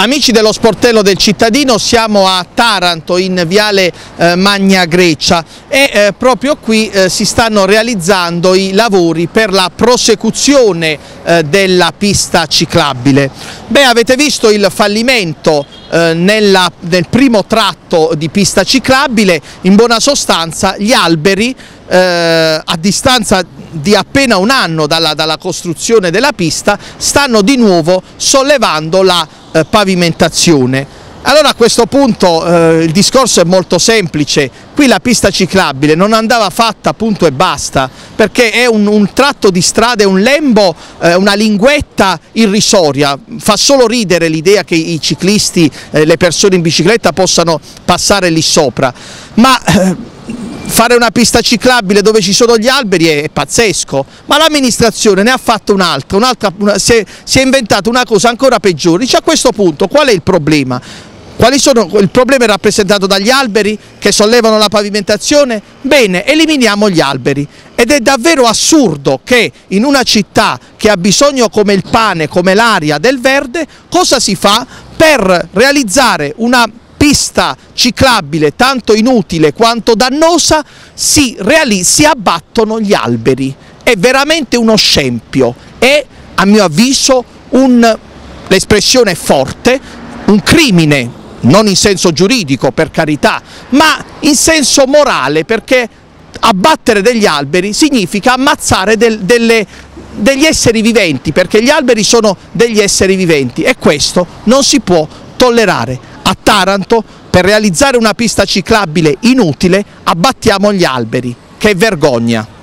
Amici dello sportello del cittadino, siamo a Taranto in viale eh, Magna Grecia e eh, proprio qui eh, si stanno realizzando i lavori per la prosecuzione della pista ciclabile. Beh, avete visto il fallimento nella, nel primo tratto di pista ciclabile, in buona sostanza gli alberi a distanza di appena un anno dalla, dalla, costruzione della pista stanno di nuovo sollevando la eh, pavimentazione. Allora a questo punto eh, il discorso è molto semplice, qui la pista ciclabile non andava fatta punto e basta, perché è un, un tratto di strada, è un lembo, eh, una linguetta irrisoria, fa solo ridere l'idea che i ciclisti, eh, le persone in bicicletta possano passare lì sopra, ma eh, fare una pista ciclabile dove ci sono gli alberi è, pazzesco, ma l'amministrazione ne ha fatto un'altra, un si, è, si è inventata una cosa ancora peggiore. Dice a questo punto qual è il problema? Sono, il problema è rappresentato dagli alberi che sollevano la pavimentazione? Bene, eliminiamo gli alberi. Ed è davvero assurdo che in una città che ha bisogno come il pane, come l'aria del verde, cosa si fa per realizzare una pista ciclabile tanto inutile quanto dannosa si, si abbattono gli alberi. È veramente uno scempio, è a mio avviso l'espressione forte, un crimine, non in senso giuridico per carità, ma in senso morale perché abbattere degli alberi significa ammazzare del, delle, degli esseri viventi, perché gli alberi sono degli esseri viventi e questo non si può tollerare Taranto per realizzare una pista ciclabile inutile abbattiamo gli alberi, che vergogna!